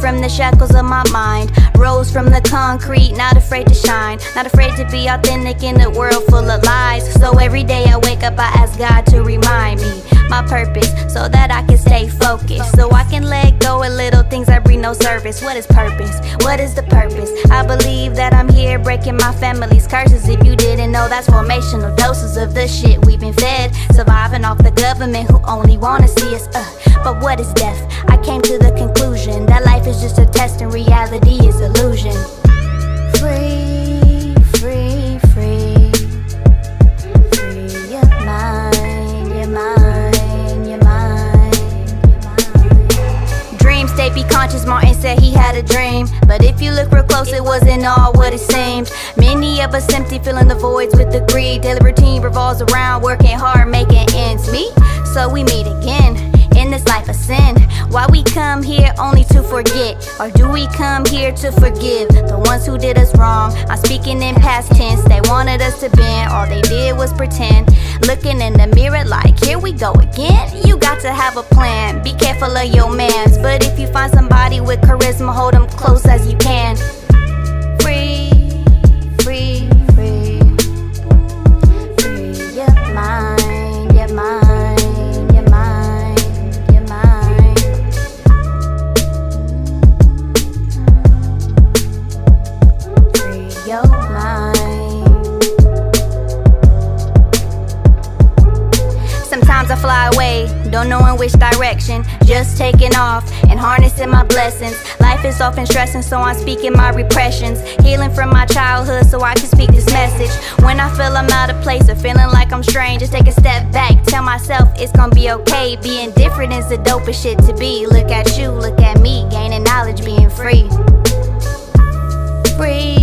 from the shackles of my mind. Rose from the concrete, not afraid to shine. Not afraid to be authentic in a world full of lies. So every day I wake up, I ask God to remind me my purpose so that I can stay focused. So I can let go of little things that bring no service. What is purpose? What is the purpose? I believe that I'm here breaking my family's curses. If you didn't know, that's formational doses of the shit we've been fed. Surviving off the government who only wanna see us. Uh. But what is death? Came to the conclusion that life is just a test and reality is illusion. Free, free, free. Free your mind, your mind, your mind. Dreams stay be conscious, Martin said he had a dream. But if you look real close, it wasn't all what it seemed. Many of us empty, filling the voids with the greed. Daily routine revolves around working hard, making ends meet. So we meet again in this life of sin. Why we come here only to forget? Or do we come here to forgive the ones who did us wrong? I'm speaking in past tense, they wanted us to bend, all they did was pretend. Looking in the mirror like, here we go again. You got to have a plan, be careful of your mans. But if you find somebody with charisma, hold them close as you can. Free, Sometimes I fly away, don't know in which direction. Just taking off and harnessing my blessings. Life is often stressing, so I'm speaking my repressions. Healing from my childhood, so I can speak this message. When I feel I'm out of place or feeling like I'm strange, just take a step back. Tell myself it's gonna be okay. Being different is the dopest shit to be. Look at you, look at me, gaining knowledge, being free. Free.